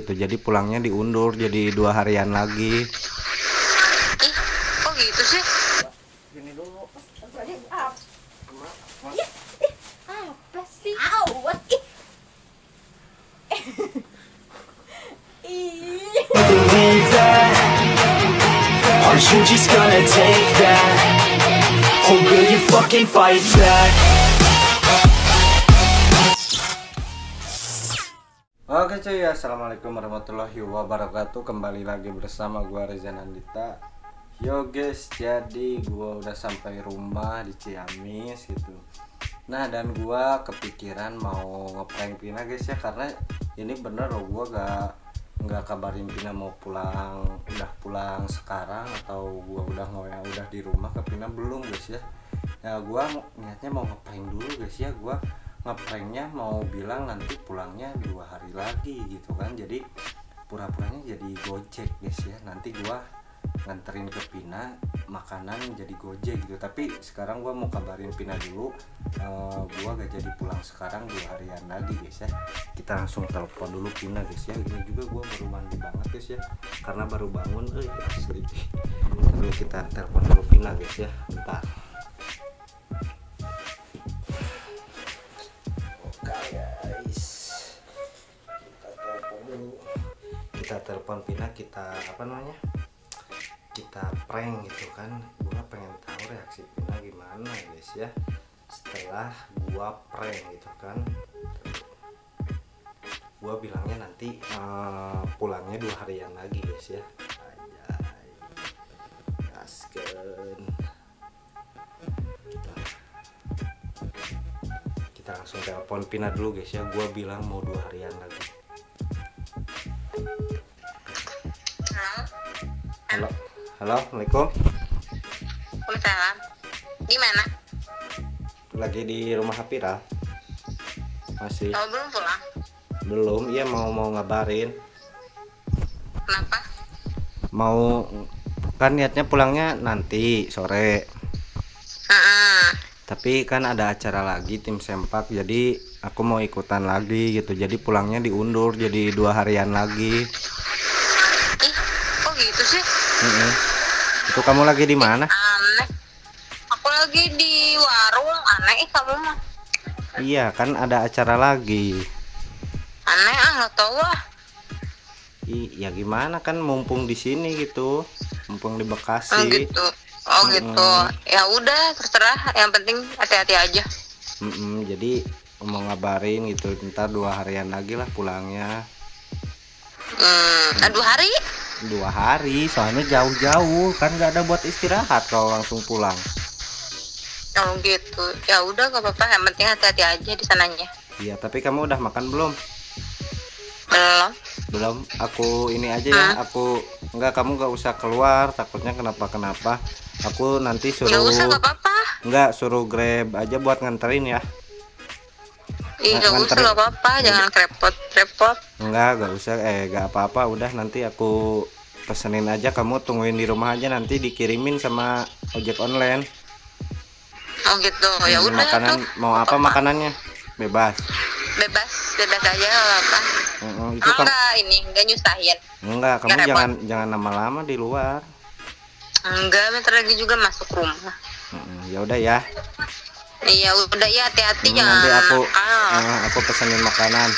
gitu jadi pulangnya diundur jadi dua harian lagi. Ih kok gitu sih? Gini dulu. Apa sih? Awat ih. Ih. Believe that? Are you just gonna take that? Or will you fucking fight back? Oke cuy, assalamualaikum warahmatullahi wabarakatuh. Kembali lagi bersama gua Reza Nandita. Yo guys, jadi gua udah sampai rumah di Ciamis gitu. Nah dan gua kepikiran mau ngeprank Pina guys ya karena ini bener loh gua gak nggak kabarin Pina mau pulang udah pulang sekarang atau gua udah ngoya udah di rumah ke Pina belum guys ya. Nah gua mau- niatnya mau ngeprank dulu guys ya gua ngepranknya mau bilang nanti pulangnya dua hari lagi gitu kan. Jadi pura-puranya jadi gojek guys ya. Nanti gua nganterin ke Pina makanan jadi gojek gitu. Tapi sekarang gua mau kabarin Pina dulu eh, gua gak jadi pulang sekarang dua harian lagi guys ya. Kita langsung telepon dulu Pina guys ya. Ini juga gua baru mandi banget guys ya. Karena baru bangun eh asli. Dulu kita telepon dulu Pina guys ya. Bentar telepon Pina kita apa namanya kita prank gitu kan. Gua pengen tahu reaksi Pina gimana guys ya setelah gua prank gitu kan. Gua bilangnya nanti eh, pulangnya dua harian lagi guys ya. Gaskeun kita kita langsung telepon Pina dulu guys ya. Gua bilang mau dua harian lagi halo assalamualaikum. Waalaikumsalam. Di mana? Lagi di rumah Hapira masih. Oh belum pulang? Belum iya mau mau ngabarin. Kenapa? Mau kan niatnya pulangnya nanti sore. Heeh. tapi kan ada acara lagi tim sempak jadi aku mau ikutan lagi gitu. Jadi pulangnya diundur jadi dua harian lagi. Ih kok gitu sih? Mm-mm. Itu kamu lagi di mana? Aneh. Aku lagi di warung aneh kamu mah. Iya kan ada acara lagi. Aneh ah nggak tahu ah. I, ya gimana kan mumpung di sini gitu. Mumpung di oh Bekasi gitu. Oh gitu. Ya udah terserah. Yang penting hati-hati aja. Mm-mm, jadi mau ngabarin gitu. Ntar dua harian lagi lah pulangnya. Hmm aduh hari dua hari soalnya jauh-jauh kan nggak ada buat istirahat kalau langsung pulang. Oh gitu. Ya udah gak apa-apa. Yang penting hati-hati aja di sananya. Iya tapi kamu udah makan belum? Belum. Belum. Aku ini aja ya aku nggak kamu nggak usah keluar. Takutnya kenapa kenapa aku nanti nggak suruh usah gak apa-apa. nggak suruh grab aja buat nganterin ya Ih, Nggak gak usah nganterin. gak apa-apa jangan repot repot Enggak, nggak usah, eh nggak apa-apa, udah nanti aku pesenin aja, kamu tungguin di rumah aja nanti dikirimin sama ojek online. oh gitu ya udah makanan tuh mau apa makanannya? Bebas. bebas bebas aja apa Mm-mm, itu enggak ini enggak nyusahin enggak, kamu nggak repot. jangan jangan lama-lama di luar. enggak bentar lagi juga masuk rumah Mm-mm, Ya udah ya. Iya udah ya hati-hati Hmm, jangan nanti aku nakal. eh, aku pesenin makanan.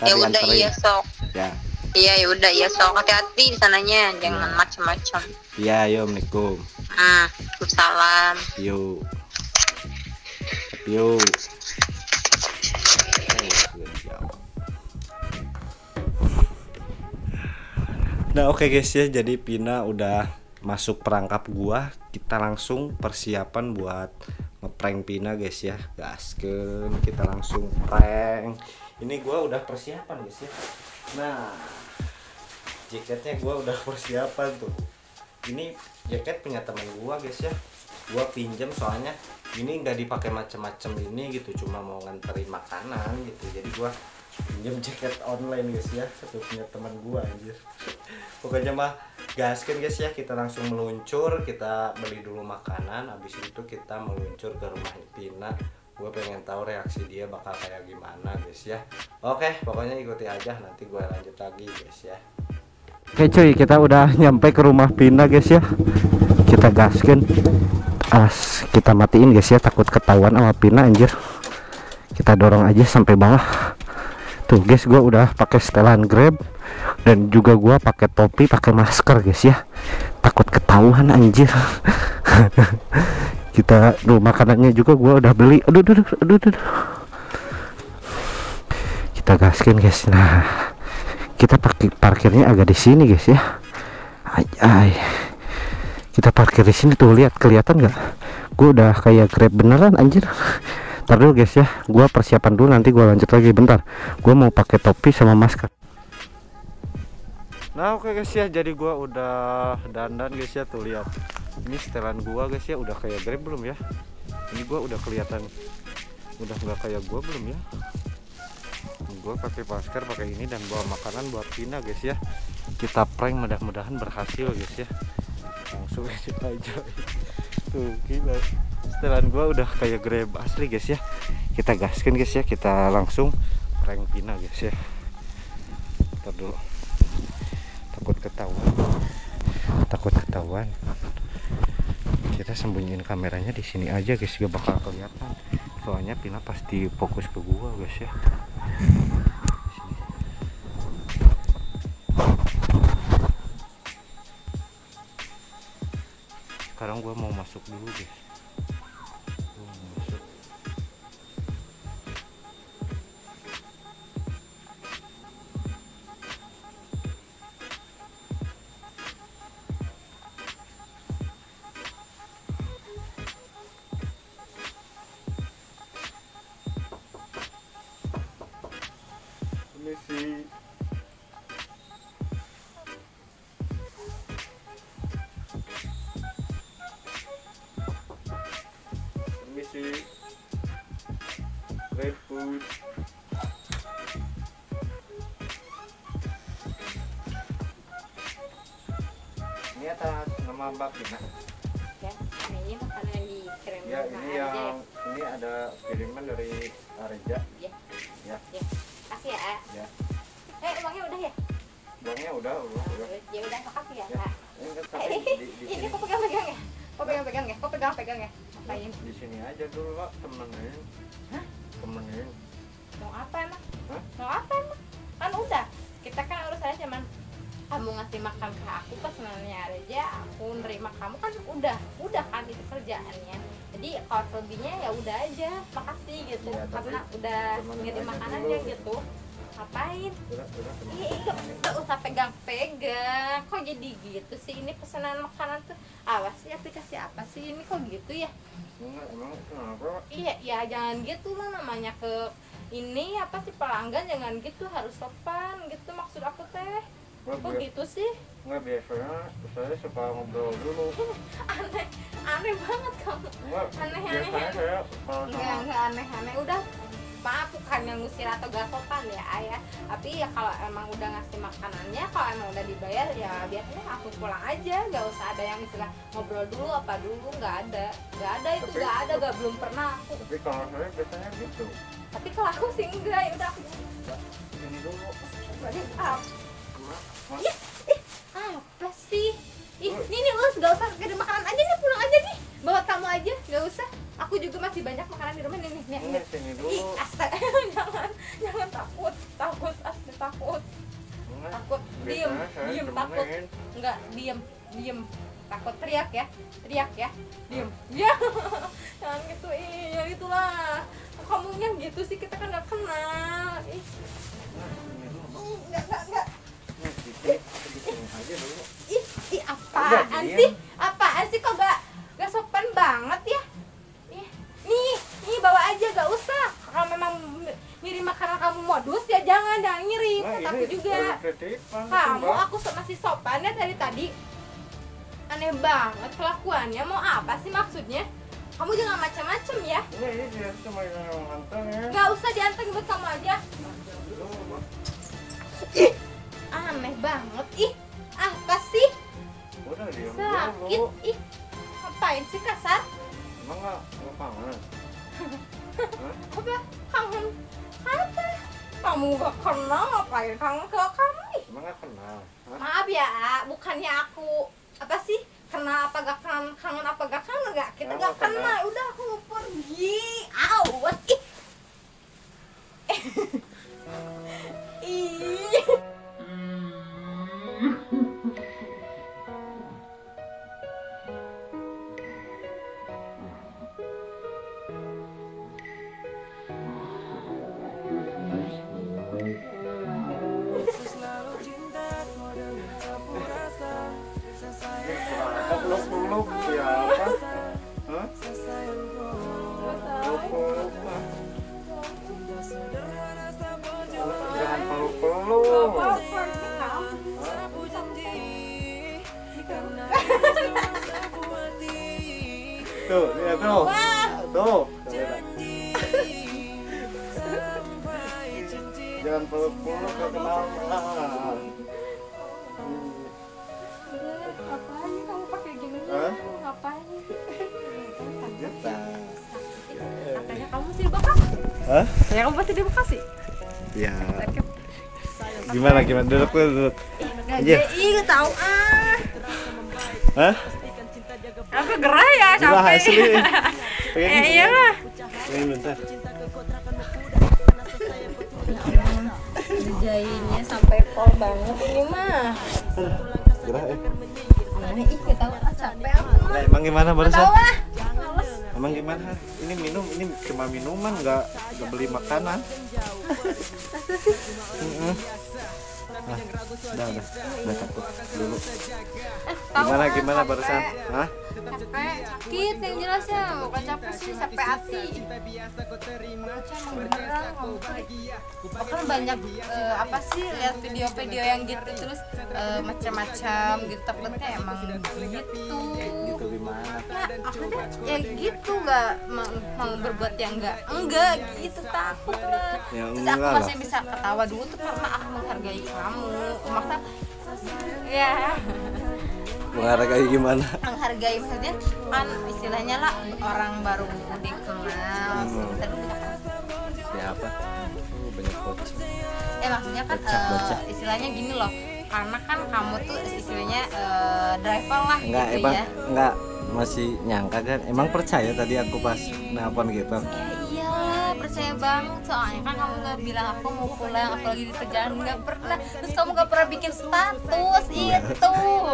Ya udah iya sok Ya. iya ya udah iya sok hati-hati di sananya jangan macam-macam Iya, yo, Assalamualaikum. hmm salam Yo. Yo. Nah oke guys ya jadi Pina udah masuk perangkap gua kita langsung persiapan buat ngeprank Pina guys ya. Gasken kita langsung prank. Ini gua udah persiapan guys ya. Nah jaketnya gua udah persiapan tuh. Ini jaket punya teman gua guys ya. Gua pinjam soalnya ini nggak dipakai macam-macam ini gitu cuma mau nganterin makanan gitu. Jadi gua pinjam jaket online guys ya satu punya teman gua anjir. Pokoknya mah gaskan guys ya kita langsung meluncur kita beli dulu makanan habis itu kita meluncur ke rumah Pina gue pengen tahu reaksi dia bakal kayak gimana guys ya oke pokoknya ikuti aja nanti gue lanjut lagi guys ya Oke cuy, kita udah nyampe ke rumah Pina guys ya. Kita gaskin. As kita matiin guys ya, takut ketahuan sama Pina anjir. Kita dorong aja sampai bawah. Tuh guys, gua udah pakai setelan Grab dan juga gua pakai topi, pakai masker guys ya. Takut ketahuan anjir. kita tuh makanannya juga gua udah beli. Aduh aduh aduh aduh. Kita gaskin guys. Nah, kita parkir parkirnya agak di sini guys ya ay, ay. kita parkir di sini tuh lihat kelihatan nggak gue udah kayak grab beneran anjir ntar dulu guys ya gue persiapan dulu nanti gue lanjut lagi bentar gue mau pakai topi sama masker nah oke guys ya. Jadi gue udah dandan guys ya. Tuh lihat. Ini setelan gue guys ya. Udah kayak grab belum ya? Ini gue udah kelihatan. Udah nggak kayak gue belum ya? Gue pakai masker pakai ini dan bawa makanan buat Vina guys ya. Kita prank mudah-mudahan berhasil guys ya. Langsung aja aja. Tuh gila. Setelan gue udah kayak grab asli guys ya. Kita gaskan guys ya. Kita langsung prank Vina guys ya. Ntar dulu ketahuan. Takut ketahuan. Kita sembunyiin kameranya di sini aja guys. Gak bakal kelihatan. Soalnya Pina pasti fokus ke gua guys ya. Sekarang gua mau masuk dulu guys Pina. Ya, nah ini makanan yang dikirim Ya, ini yang ini ada kiriman dari Arja. Ya. Ya. Ya. Kasih ya. A. Ya. Eh, uangnya udah ya? Uangnya udah, udah, udah. Ya udah, makasih ya. Ya. A. Ini Eh, tapi di, di ini sini. kok pegang-pegang ya? Kok pegang-pegang ya? Kok pegang-pegang ya? Apain? di sini aja dulu pak temenin Hah? temenin Mau apa emang? Hah? Mau apa emang? Kan udah. Kita kan urusannya cuman kamu ngasih makan ke aku pesanannya aja aku nerima kamu kan udah udah kan itu kerjaannya jadi kalau selebihnya ya udah aja makasih gitu Ya, karena udah ngirim aja makanannya gitu ngapain. Ih, nggak usah pegang-pegang. Kok jadi gitu sih? Ini pesanan makanan tuh. Awas sih aplikasi apa sih ini kok gitu ya? Iya, ya jangan gitu lah namanya ke ini apa sih pelanggan jangan gitu harus sopan gitu maksud aku teh. Nggak, Kok gitu sih? nggak biasanya saya suka ngobrol dulu. Aneh, aneh banget kamu. Enggak, Aneh, biasanya aneh. saya kalau Enggak, sama enggak aneh-aneh. Udah maaf bukan yang ngusir atau gak sopan ya ayah. Tapi ya kalau emang udah ngasih makanannya kalau emang udah dibayar ya biasanya langsung pulang aja. Nggak usah ada yang istilah ngobrol dulu apa dulu nggak ada. Nggak ada itu Tapi- nggak ada nggak belum pernah aku. Tapi kalau saya biasanya gitu. Tapi kalau aku sih enggak ya udah. Aku ini dulu. Ah, Ih, ih, apa sih? Ih ini nih nggak usah kirim makanan aja nih pulang aja nih. Bawa kamu aja nggak usah. Aku juga masih banyak makanan di rumah nih nih nih, Ini nih. sini Ih, dulu. astaga, jangan, jangan takut, takut, asli takut, Enggak, takut, diem, biasanya diem, takut, enggak, diem, diem, takut, teriak ya, teriak ya, diem, ya, kamu aku masih sopan ya dari tadi. Aneh banget kelakuannya. Mau apa sih maksudnya? Kamu jangan macam-macam ya. Iya iya, iya cuma yang anteng ya. nggak usah dianteng buat kamu aja. Ih aneh banget. Ih apa sih? Sakit. Ih ngapain sih kasar? Emang kangen apa? Kangen apa? Kamu gak kenal ngapain? Kangen ke kamu emang gak kenal. Hah? maaf ya A, bukannya aku apa sih? Kenal apa gak kangen kangen apa gak kangen gak kita gak kenal. kenal. Udah aku mau pergi. Awas ih ih Tuh, lihat tuh. Tuh. Jangan peluk-peluk ke kenalan. ngapain kamu pakai gini katanya kamu Bekasi Hah? kamu masih di Bekasi Ya. Gimana gimana duduk duduk. Gak Iya. ih gak tau ah Hah? Apa gerah ya capek asli. Pengen Eh iyalah Pengen bentar. Ngerjainnya sampai pol banget ini mah Gerah eh. Mana ih tau ah capek aku mah Nah, emang gimana barusan? tau ah Emang gimana? Ini minum, ini cuma minuman, nggak nggak beli makanan. Ah, udah, udah, udah takut dulu. Eh, tahu Gimana gimana capek. barusan? Hah? Capek, sakit yang jelasnya Bukan capek sih, capek hati. Bahkan banyak eh, apa sih lihat video-video yang gitu terus eh, macam-macam gitu takutnya emang gitu. Gitu gimana? nah akhirnya ya gitu nggak mau, mau berbuat yang enggak enggak gitu takut lah. Ya, terus aku lah. masih bisa ketawa dulu tuh karena aku menghargai kamu maksa ya Menghargai gimana? menghargai maksudnya kan istilahnya lah orang baru dikenal Hmm. kita kenal. Siapa? Oh, banyak coach. eh maksudnya kan eh, baca. istilahnya gini loh karena kan kamu tuh istilahnya eh, driver lah Enggak, gitu emang ya enggak masih nyangka kan? Emang percaya tadi aku pas nelpon gitu? Ya iyalah percaya banget soalnya kan kamu nggak bilang aku mau pulang aku lagi di perjalanan nggak pernah. Terus kamu nggak pernah bikin status itu.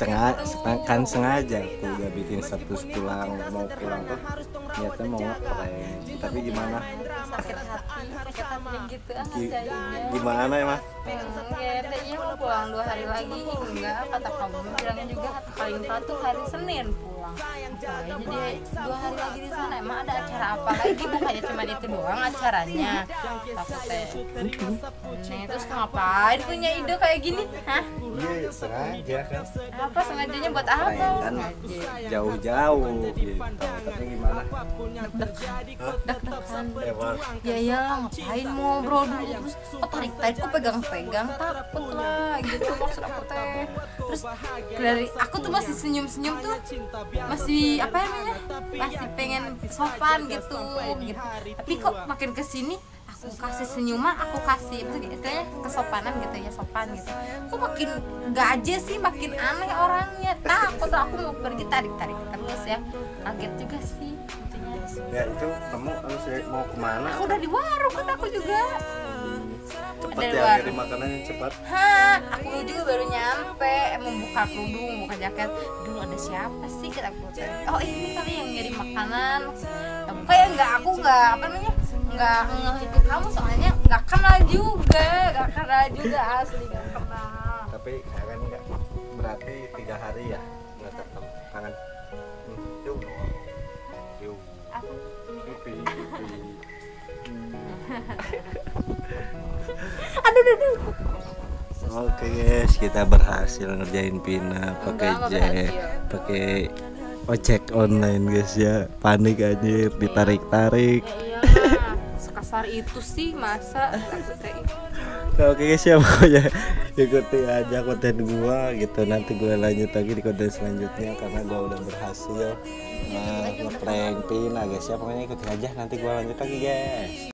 Sengaja, kan sengaja aku udah bikin status pulang mau pulang tuh niatnya mau ngeprank tapi gimana? Sakit hati sakit hati gitu ah Gi- jadinya. gimana emang ya mau pulang dua hari lagi. Enggak kata kamu bilangnya juga paling telat tuh hari Senin jadi dua hari lagi di sana. emang ada acara apa lagi? Bukannya cuma itu doang acaranya? takutnya nih terus ngapain punya ide kayak gini? hah? iya sengaja kan. apa sengajanya buat apa? kan jauh-jauh gitu. tapi gimana? Deg-degan ya ya ngapain ngobrol dulu terus tarik tarik kok pegang pegang takut lah gitu maksud aku teh. terus dari aku tuh masih senyum senyum tuh masih apa namanya masih pengen sopan gitu gitu. Tapi kok makin ke sini aku kasih senyuman aku kasih maksudnya istilahnya kesopanan gitu ya sopan gitu. Kok makin gak aja sih makin aneh orangnya. Takut aku mau pergi tarik tarik terus ya. Kaget juga sih. Intinya. ya itu kamu harus ya, mau ke mana? Aku udah di warung kan aku juga cepat ya kirim makanannya cepat Hah, aku juga baru nyampe mau buka kerudung, buka jaket. Dulu ada siapa sih kata aku teh. Oh ini kali yang ngirim makanan. Ya, kayak nggak aku nggak apa namanya? Nggak ngeh itu kamu soalnya nggak kenal juga, nggak kenal juga asli nggak kenal. tapi kangen nggak berarti tiga hari ya? Nggak ketemu kangen. Hmm, yuk yuk Aku Pipi, Oke guys, kita berhasil ngerjain Pina pakai berhasil. pakai ojek online guys ya. Panik anjir, ditarik-tarik. Ya iyalah, sekasar itu sih masa Nah, Oke guys ya pokoknya ikuti aja konten gua gitu nanti gua lanjut lagi di konten selanjutnya karena gua udah berhasil uh, ngeprank Pina guys ya pokoknya ikuti aja nanti gua lanjut lagi guys